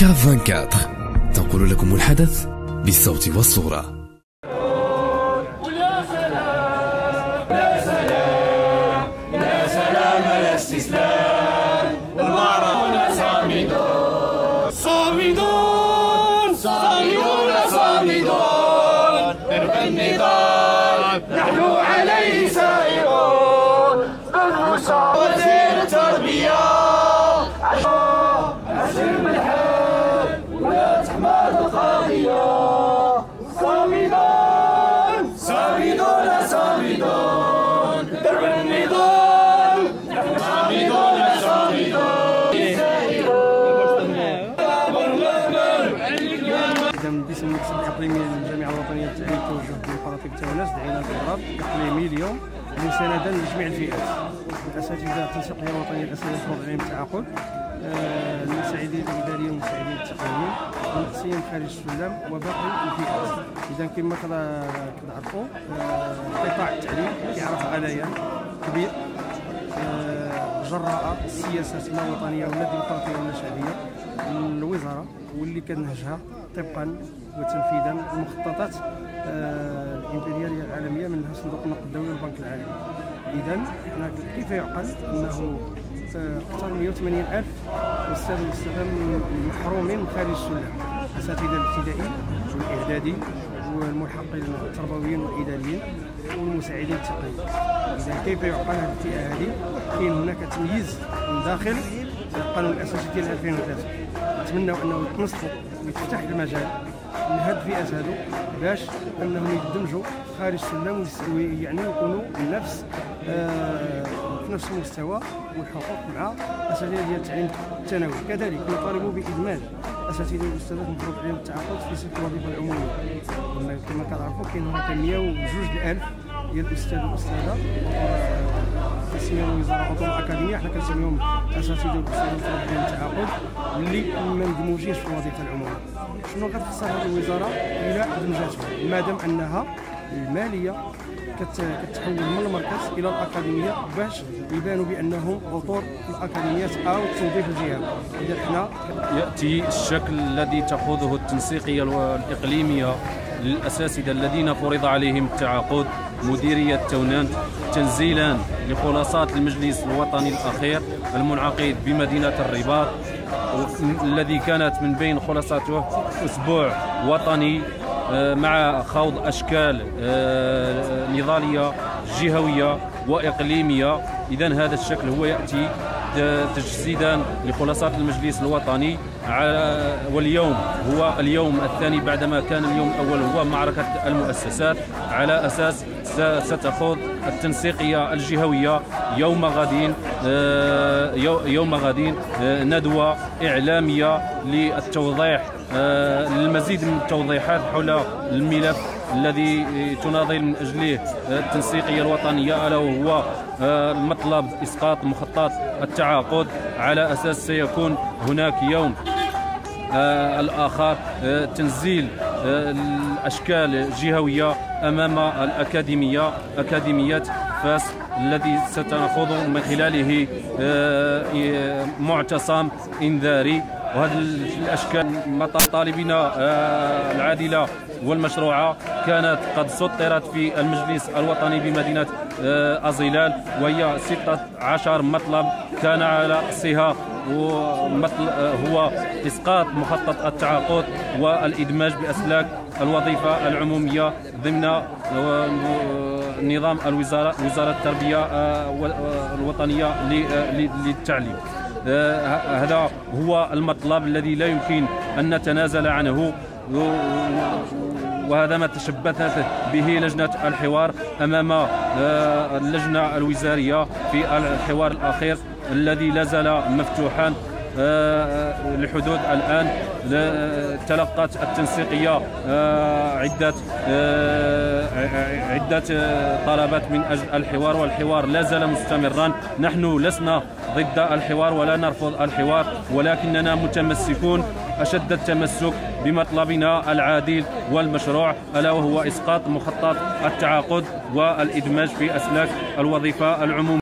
كاف 24 تنقل لكم الحدث بالصوت النضال نحن عليه سائرون. بالوسع وزير التربية عشر الحال ولا تحمد القضية صامدون صامدون صامدون درب باسم المكتب الإقليمي للجامعة الوطنية للتعليم التوجه ديمقراطيك تاوناس دعينا بإضراب إقليمي اليوم مساندا لجميع الفئات. الأساتذة التنسيقية الوطنية الأساتذة الخاضعين عليهم التعاقد. المساعدين الإداريين والمساعدين التقنيين والمختصين خارج السلم وباقي الفئات. إذا كما كتعرفوا آه، قطاع التعليم كيعرف غليان كبير. آه، جراء السياسات لا وطنية ولا ديمقراطية ولا شعبية. الوزارة واللي كنهجها طبقا وتنفيذا لمخططات آه، الامبرياليه العالمية منها صندوق النقد الدولي والبنك العالمي. اذا كيف يعقل أنه أكثر من 180 ألف أستاذ واستاذه محرومين من خارج السلم أساتذة الابتدائي والإعدادي والملحقين التربويين والإداريين والمساعدين التقنيين. إذا كيف يعقل هذه الفئة هذه؟ كاين هناك تمييز من داخل القانون الأساسي ديال 2003 نتمنوا أنه يتنصفوا ويتفتح المجال لهاد الفئات هادو باش انهم يندمجوا خارج السلم يعني يكونوا بنفس آه في نفس المستوى والحقوق مع أساتذة ديال التعليم الثانوي. كذلك نطالب بادماج أساتذة والأستاذات المفروض عليهم التعاقد في سلك الوظيفة العمومية. كما كتعرفوا كاين هناك 102 الف ديال الأستاذ والأستاذة. كنسميهم الوزاره عطور اكاديميه حنا كنسميهم اساتذه المفروض عليهم التعاقد اللي ما مدموجينش في الوظيفه العموميه شنو كتخصها هذه الوزارة إلى ما دام أنها المالية كت- كتحول من المركز إلى الأكاديمية باش يبانوا بانهم عطور في الأكاديميات أو التوظيف الجهوي إذا حنا يأتي الشكل الذي تاخذه التنسيقيه الاقليميه للاساتذه الذين فرض عليهم التعاقد. مديرية تونان تنزيلا لخلاصات المجلس الوطني الأخير المنعقد بمدينة الرباط الذي كانت من بين خلاصاته أسبوع وطني آه، مع خوض أشكال آه، نضالية جهوية وإقليمية. اذا هذا الشكل هو يأتي ت- تجسيدا لخلاصات المجلس الوطني واليوم هو اليوم الثاني بعدما كان اليوم الأول هو معركة المؤسسات على أساس ستخوض التنسيقية الجهوية يوم غد آه، يو- يوم غد آه، ندوة إعلامية للتوضيح آه، للمزيد من التوضيحات حول الملف الذي تناضل من أجله التنسيقية الوطنية ألا وهو آه، المطلب إسقاط مخطط التعاقد على أساس سيكون هناك يوم آه، الآخر آه، تنزيل آه، الأشكال الجهوية أمام الأكاديمية أكاديمية فاس الذي ستنخوض من خلاله آه، معتصم إنذاري. وهذه الأشكال مطالبنا آه، العادلة والمشروعة كانت قد سطرت في المجلس الوطني بمدينة آه، أزيلال وهي 16 مطلب كان على ومطل هو إسقاط مخطط التعاقد والإدماج بأسلاك الوظيفة العمومية ضمن نظام الوزاره وزارة التربية آه، آه، الوطنية آه، للتعليم. هذا هو المطلب الذي لا يمكن أن نتنازل عنه. وهذا ما تشبثت به لجنة الحوار أمام اللجنة الوزارية في الحوار الأخير الذي لا زال مفتوحا. آه، لحدود الآن تلقت التنسيقية آه، عدة آه، عدة آه، طلبات من أجل الحوار والحوار لا زال مستمرا. نحن لسنا ضد الحوار ولا نرفض الحوار ولكننا متمسكون. أشد التمسك بمطلبنا العادل والمشروع ألا وهو إسقاط مخطط التعاقد والإدماج في أسلاك الوظيفة العمومية.